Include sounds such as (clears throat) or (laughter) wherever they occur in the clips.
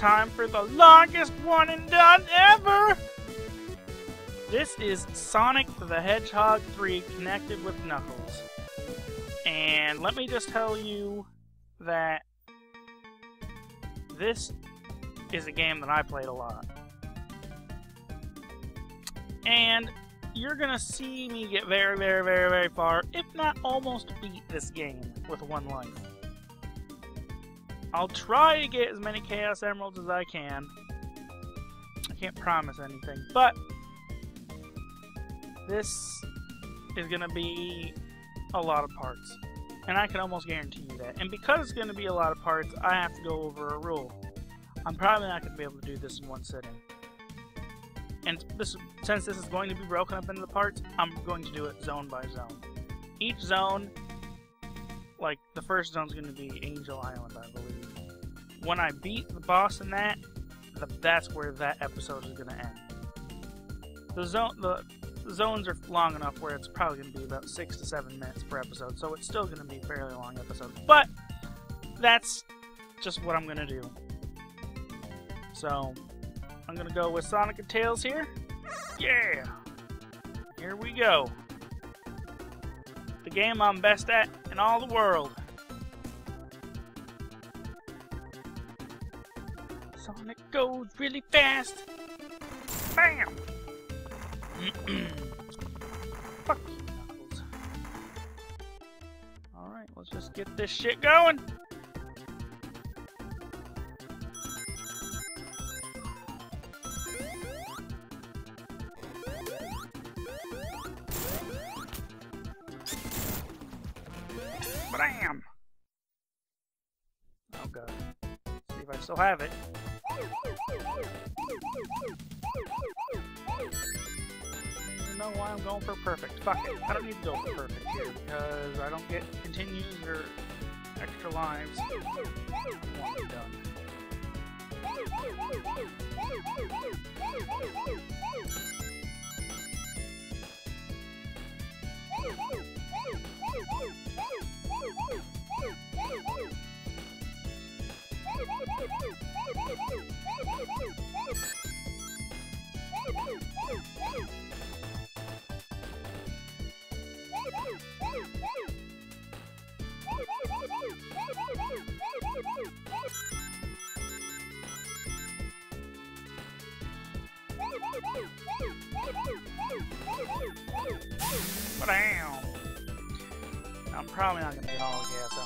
time for the longest one and done ever! This is Sonic the Hedgehog 3 connected with Knuckles. And let me just tell you that this is a game that I played a lot. And you're gonna see me get very, very, very, very far, if not almost beat this game with one life. I'll try to get as many Chaos Emeralds as I can. I can't promise anything, but this is gonna be a lot of parts. And I can almost guarantee you that. And because it's gonna be a lot of parts, I have to go over a rule. I'm probably not gonna be able to do this in one sitting. And this, since this is going to be broken up into the parts, I'm going to do it zone by zone. Each zone, like the first zone is going to be Angel Island, I believe. When I beat the boss in that, that's where that episode is going to end. The zone, the, the zones are long enough where it's probably going to be about six to seven minutes per episode, so it's still going to be a fairly long episode. But that's just what I'm going to do. So I'm gonna go with Sonic and Tails here. Yeah! Here we go. The game I'm best at in all the world. Sonic goes really fast. Bam! (clears throat) Fuck you, Knuckles. Alright, let's just get this shit going. Bam! Oh god. See if I still have it. Know why I'm going for perfect. Fuck it. I don't need to go for perfect here because I don't get continues or extra lives. It Bam! I'm probably not gonna get all the Chaos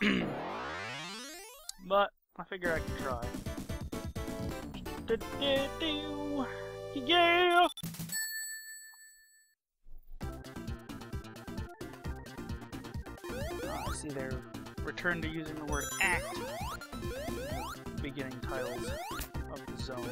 Emeralds. (clears throat) but I figure I can try. Yeah! Oh, I see they're returned to using the word act beginning titles of the zones.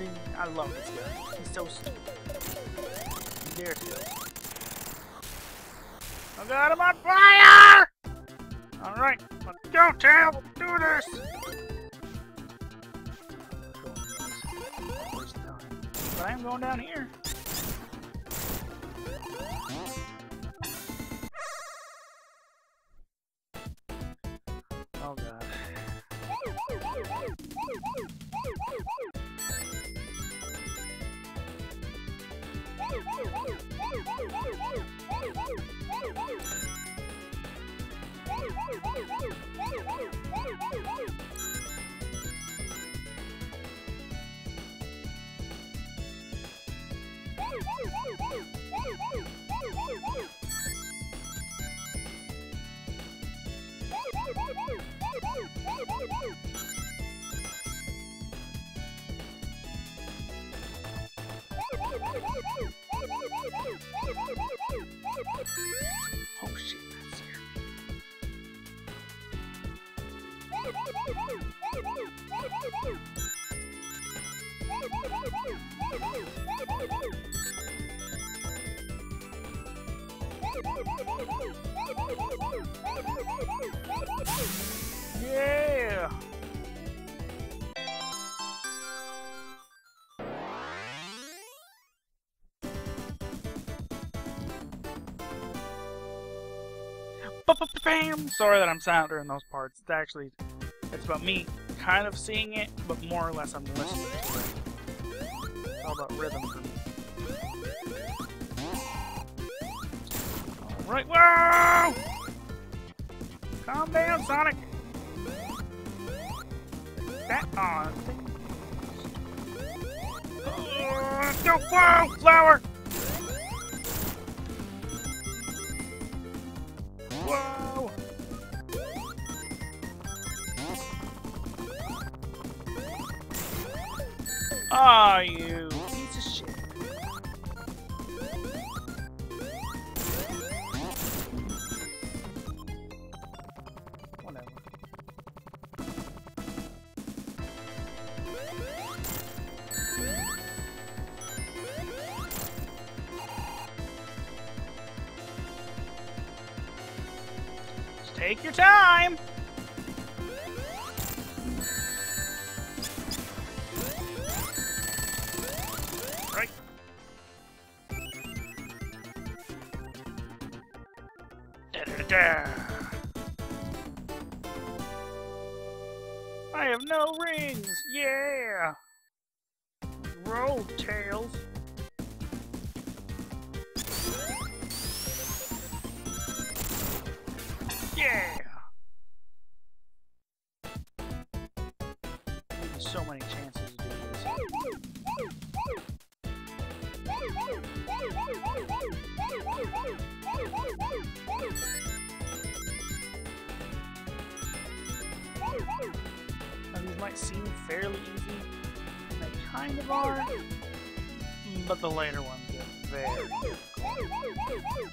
Yeah, I love this guy. He's so stupid. There to go. I got him on fire! Alright, let's go, Tail! Do this! But I am going down here. Oh god. Oh (laughs) Yeah! Bam! (laughs) Sorry that I'm silent during those parts. It's actually, it's about me kind of seeing it, but more or less I'm listening to it. It's all about rhythm me. Whoa! Calm down, Sonic! That on. Uh, go, whoa! Flower! Whoa! Ah, you Da. I have no rings. Yeah. Roll tails. Yeah. So many kind of are, but the later ones get very difficult.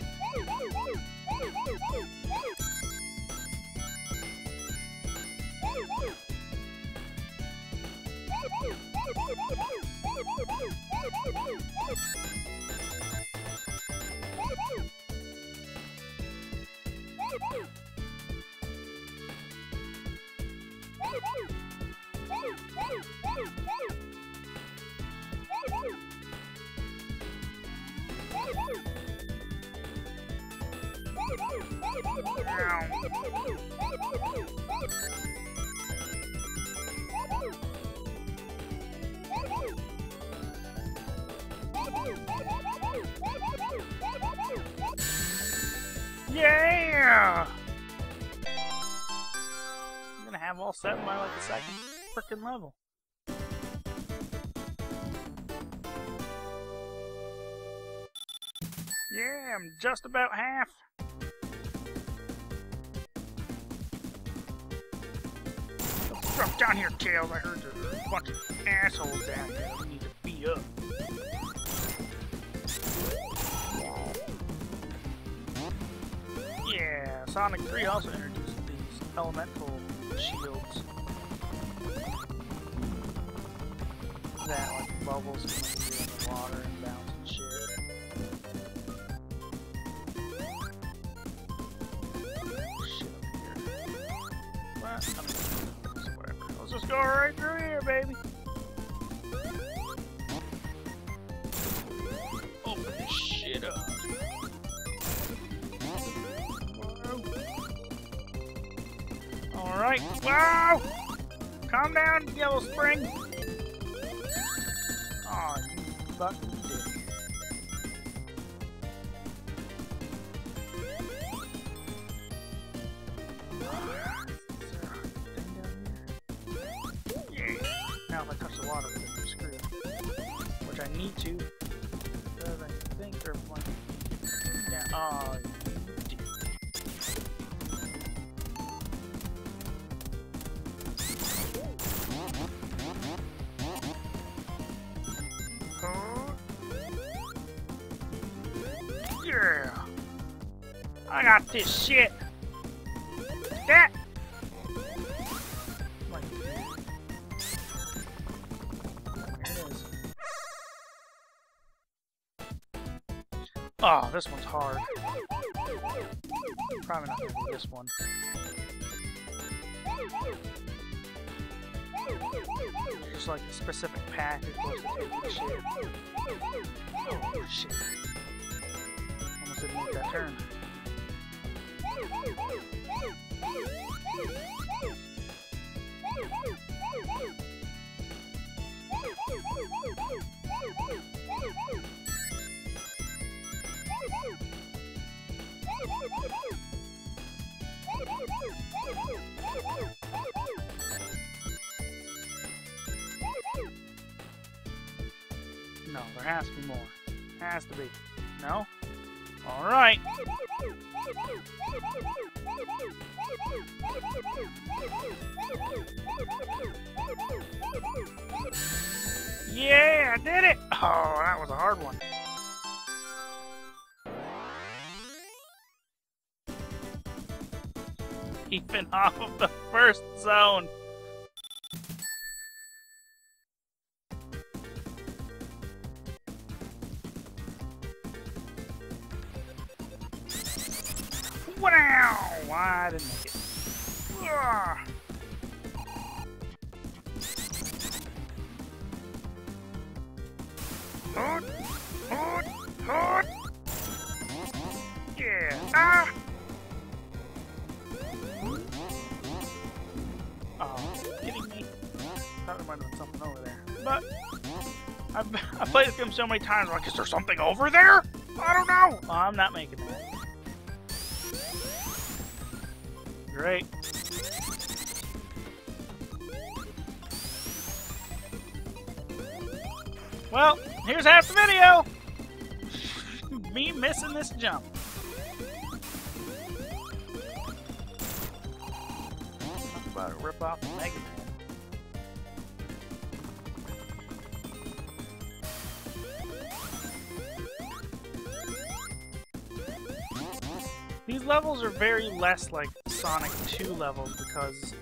Yeah! I'm gonna have all seven by like the second freaking level. Yeah, I'm just about half. Down here, Tails. I heard there's a bunch of assholes down here that we need to beat up. Yeah, Sonic 3 also introduced these elemental shields. That, like, bubbles in the water go right through here, baby. Open this shit up. Alright. Wow! Calm down, Yellow Spring. Aw, you fucking need to. Because I think they're like... Oh, yeah. Huh? Yeah. I got this shit. This one's hard. Probably not gonna do this one. Just like a specific path you're supposed to shit. Oh shit. Almost didn't make that turn. (laughs) has to be more. Has to be. No? Alright. Yeah, I did it! Oh, that was a hard one. Even (laughs) off of the first zone. I didn't make it. Ugh. Yeah! Ah! Oh, kidding me? There might have been something over there. But I've, (laughs) I've played this game so many times, I'm like, is there something over there? I don't know! I'm not making that. Great. Well, here's half the video! Me missing this jump. About a rip off levels are very less like Sonic 2 levels because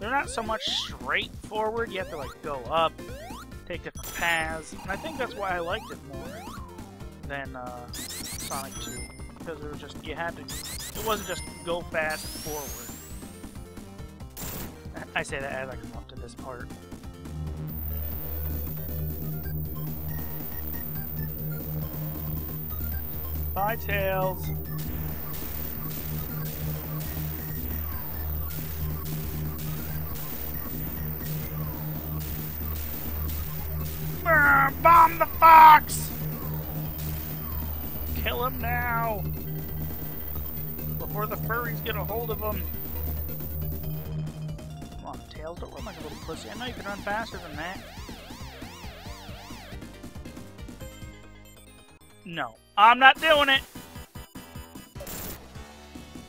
they're not so much straightforward. You have to like go up, take different paths, and I think that's why I liked it more than uh, Sonic 2 because it was just you had to. It wasn't just go fast forward. I say that as I come up to this part. Bye, Tails. Bomb the fox! Kill him now! Before the furries get a hold of him. Come on, Tails, don't run like a little pussy. I know you can run faster than that. No, I'm not doing it!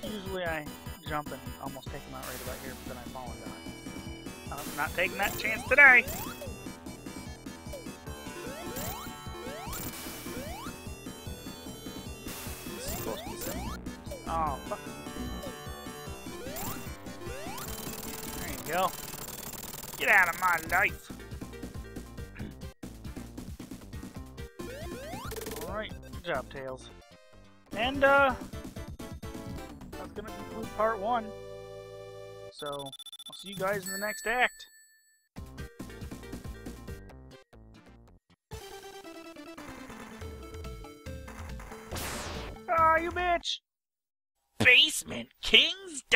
Usually I jump and almost take him out right about here, but then I fall and die. I'm not taking that chance today! Oh, fuck. There you go. Get out of my life! Alright, good job, Tails. And, uh, that's gonna conclude part one. So, I'll see you guys in the next act. Ah, you bitch! Basement Kings.com